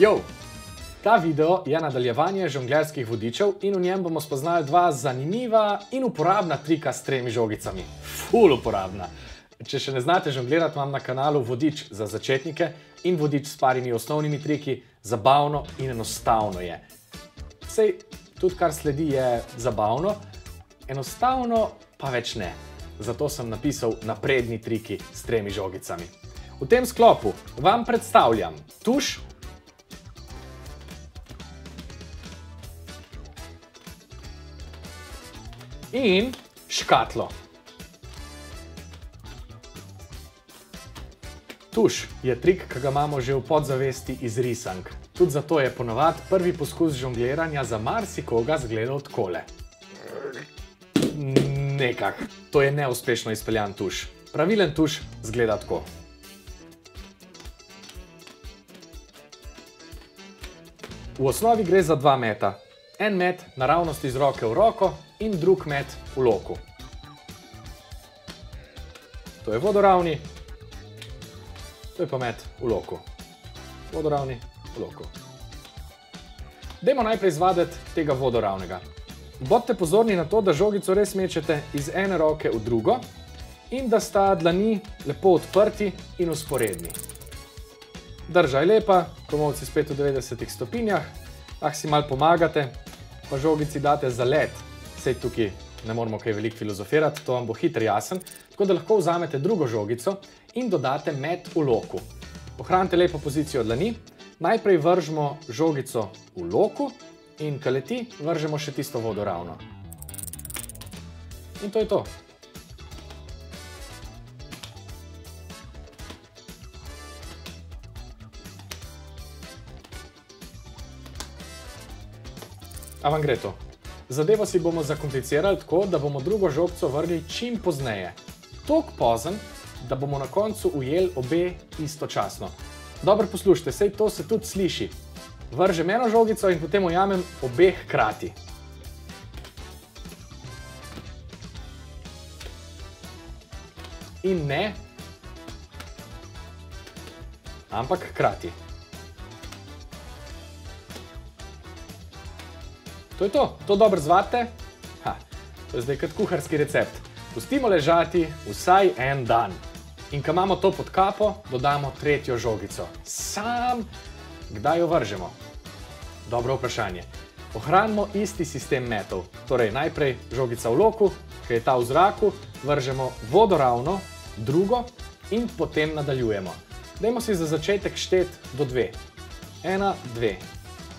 Jo, ta video je nadaljevanje žonglerskih vodičev in v njem bomo spoznali dva zanimiva in uporabna trika s tremi žogicami. Ful uporabna. Če še ne znate žonglirati, imam na kanalu vodič za začetnike in vodič s parimi osnovnimi triki. Zabavno in enostavno je. Sej, tudi kar sledi je zabavno, enostavno pa več ne. Zato sem napisal napredni triki s tremi žogicami. V tem sklopu vam predstavljam tuš, in škatlo. Tuš je trik, ki ga imamo že v podzavesti iz risank. Tudi zato je ponovad prvi poskus žongliranja za marsikoga zgledal takole. Nekak, to je neuspešno izpeljan tuš. Pravilen tuš zgleda tako. V osnovi gre za dva meta. En met naravnost iz roke v roko in drug met v loku. To je vodoravni, to je pa met v loku. Vodoravni v loku. Dajmo najprej izvaditi tega vodoravnega. Bodite pozorni na to, da žogico res mečete iz ene roke v drugo in da sta dlani lepo odprti in usporedni. Drža je lepa, komovci spet v 90 stopinjah, ah si mal pomagate, pa žogici date za let. Sej tukaj ne moramo kaj veliko filozofirati, to vam bo hitro jasen. Tako da lahko vzamete drugo žogico in dodate met v loku. Ohranite lepo pozicijo dlani, najprej vržemo žogico v loku in kaleti vržemo še tisto vodo ravno. In to je to. A vam gre to? Zadevo si bomo zakomplicirali tako, da bomo drugo žogco vrgli čim pozneje. Tok pozen, da bomo na koncu ujeli obe istočasno. Dobro poslušajte, sej to se tudi sliši. Vržem eno žogico in potem ujamem obe hkrati. In ne, ampak hkrati. To je to, to dobro zvate. Ha, to je zdaj kot kuharski recept. Pustimo ležati vsaj en dan. In ko imamo to pod kapo, dodamo tretjo žogico. Sam, kdaj jo vržemo? Dobro vprašanje. Ohranimo isti sistem metov. Torej, najprej žogica v loku, ki je ta v zraku, vržemo vodo ravno, drugo in potem nadaljujemo. Dajmo si za začetek štet do dve. Ena, dve.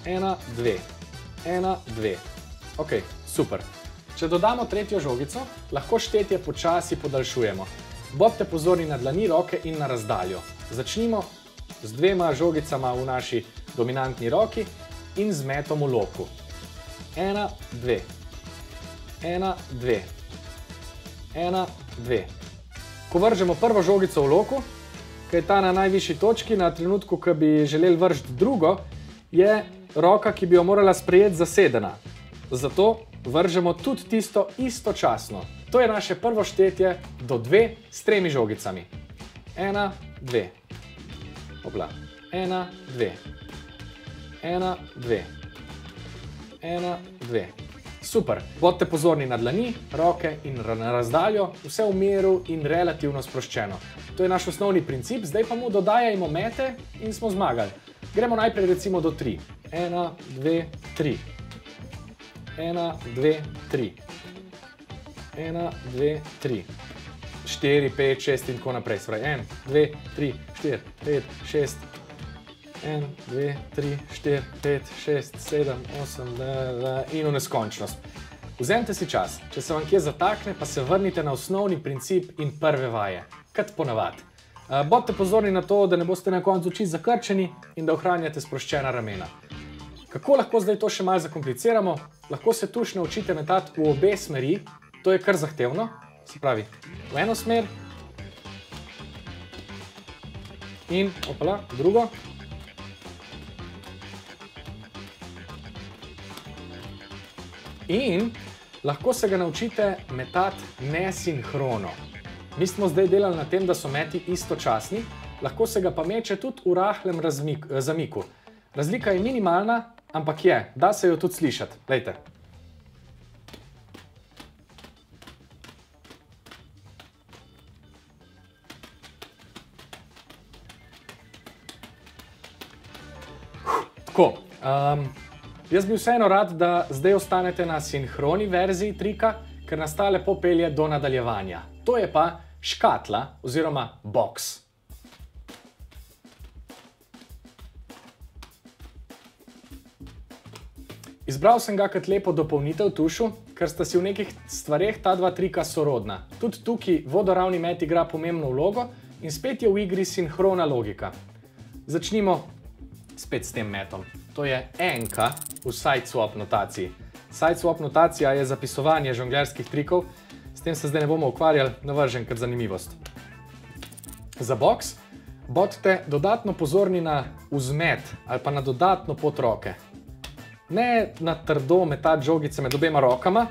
Ena, dve ena, dve. Ok, super. Če dodamo tretjo žogico, lahko štetje počasi podaljšujemo. Bodite pozorni na dlani roke in na razdaljo. Začnimo z dvema žogicama v naši dominantni roki in z metom v loku. Ena, dve. Ena, dve. Ena, dve. Ko vržemo prvo žogico v loku, ki je ta na najvišji točki, na trenutku, ko bi želeli vršiti drugo, je roka, ki bi jo morala sprejeti, zasedena. Zato vržemo tudi tisto istočasno. To je naše prvo štetje do dve s tremi žogicami. Ena, dve. Obla. Ena, dve. Ena, dve. Ena, dve. Super. Bodite pozorni na dlani, roke in na razdaljo, vse v miru in relativno sproščeno. To je naš osnovni princip, zdaj pa mu dodajajmo mete in smo zmagali. Gremo najprej recimo do tri ena, dve, tri. Ena, dve, tri. Ena, dve, tri. Štiri, pet, šest in tako naprej. Spravi, en, dve, tri, štiri, pet, šest. En, dve, tri, štiri, pet, šest, sedem, osem, da, da, in v neskončnost. Vzemite si čas, če se vam kje zatakne, pa se vrnite na osnovni princip in prve vaje, kot ponavadi. Bodite pozorni na to, da ne boste na koncu čisto zakrčeni in da ohranjate sproščena ramena. Kako lahko zdaj to še malo zakompliciramo? Lahko se tuš naučite metati v obe smeri, to je kar zahtevno. Se pravi, v eno smer in opala, drugo. In lahko se ga naučite metati nesinhrono. Mi smo zdaj delali na tem, da so meti istočasni, lahko se ga pa meče tudi v rahlem zamiku. Razlika je minimalna, ampak je, da se jo tudi slišati. Lejte. Tako, um, jaz bi vseeno rad, da zdaj ostanete na sinhroni verziji trika, ker nas ta lepo pelje do nadaljevanja. To je pa škatla oziroma box. Izbral sem ga kot lepo dopolnitev tušu, ker sta si v nekih stvareh ta dva trika sorodna. Tudi tukaj vodoravni met igra pomembno vlogo in spet je v igri sinhrona logika. Začnimo spet s tem metom. To je enka v sideswap notaciji. Sideswap notacija je zapisovanje žonglerskih trikov, s tem se zdaj ne bomo ukvarjali, navržen kot zanimivost. Za box bodite dodatno pozorni na vzmet ali pa na dodatno pot roke. Ne na trdo metati žogice med obema rokama,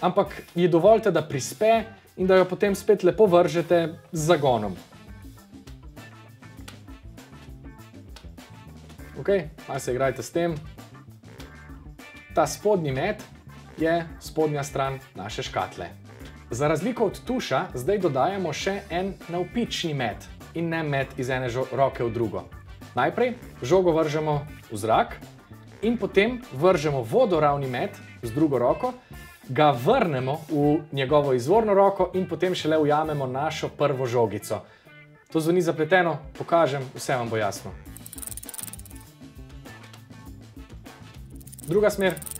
ampak ji dovolite, da prispe in da jo potem spet lepo vržete z zagonom. Ok, malo se igrajte s tem. Ta spodnji met je spodnja stran naše škatle. Za razliko od tuša, zdaj dodajamo še en navpični met in ne met iz ene roke v drugo. Najprej žogo vržemo v zrak in potem vržemo vodoravni met z drugo roko, ga vrnemo v njegovo izvorno roko in potem šele ujamemo našo prvo žogico. To zveni zapleteno, pokažem, vse vam bo jasno. Druga smer.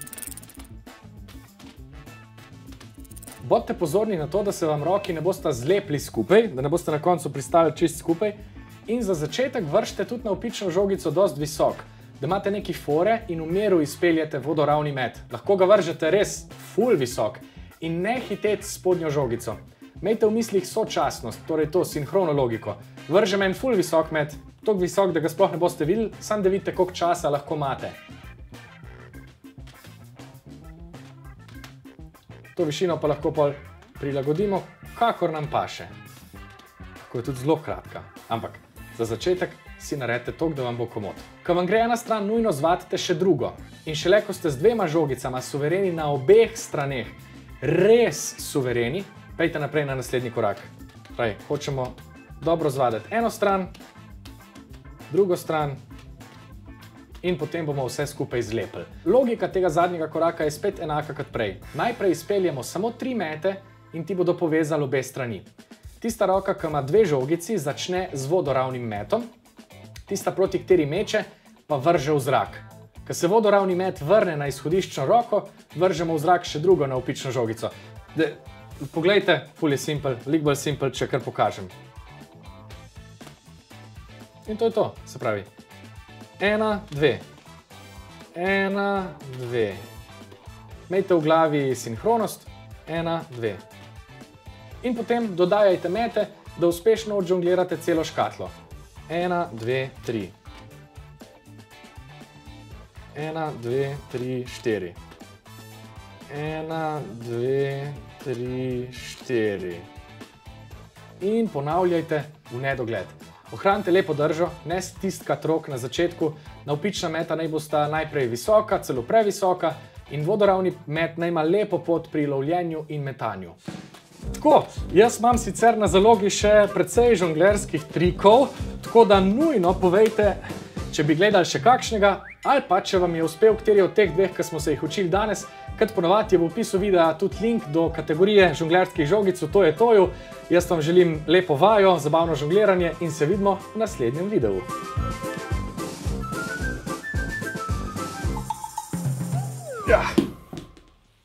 Bodite pozorni na to, da se vam roki ne boste zlepili skupaj, da ne boste na koncu pristali čist skupaj. In za začetek vršite tudi na opično žogico dost visok, da imate neki fore in v miru izpeljete vodoravni met. Lahko ga vržete res full visok in ne hiteti spodnjo žogico. Mejte v mislih sočasnost, torej to sinhrono logiko. Vržem en full visok met, toliko visok, da ga sploh ne boste videli, samo da vidite, koliko časa lahko imate. To višino pa lahko pol prilagodimo, kakor nam paše. Lahko je tudi zelo kratka, ampak za začetek si naredite to, da vam bo komod. Ko vam gre ena stran, nujno zvatite še drugo. In šele ko ste z dvema žogicama suvereni na obeh straneh, res suvereni, pejte naprej na naslednji korak. Pravi, hočemo dobro zvaditi eno stran, drugo stran, in potem bomo vse skupaj zlepili. Logika tega zadnjega koraka je spet enaka kot prej. Najprej izpeljemo samo tri mete in ti bodo povezali obe strani. Tista roka, ki ima dve žogici, začne z vodoravnim metom, tista proti kateri meče pa vrže v zrak. Ko se vodoravni met vrne na izhodiščno roko, vržemo v zrak še drugo navpično žogico. De, poglejte, ful je simpel, lik bolj simpel, če kar pokažem. In to je to, se pravi ena, dve, ena, dve. Imejte v glavi sinhronost, ena, dve. In potem dodajajte mete, da uspešno odžonglirate celo škatlo. Ena, dve, tri. Ena, dve, tri, štiri. Ena, dve, tri, štiri. In ponavljajte v nedogled. Ohranite lepo držo, ne stiskate rok na začetku, navpična meta naj bosta najprej visoka, celo previsoka in vodoravni met naj ima lepo pot pri lovljenju in metanju. Tako, jaz imam sicer na zalogi še precej žonglerskih trikov, tako da nujno povejte, če bi gledali še kakšnega, ali pa če vam je uspel kateri od teh dveh, ki smo se jih učili danes, kot ponovati je v opisu videa tudi link do kategorije žonglerskih žogic v To je Toju. Jaz vam želim lepo vajo, zabavno žongliranje in se vidimo v naslednjem videu. Ja.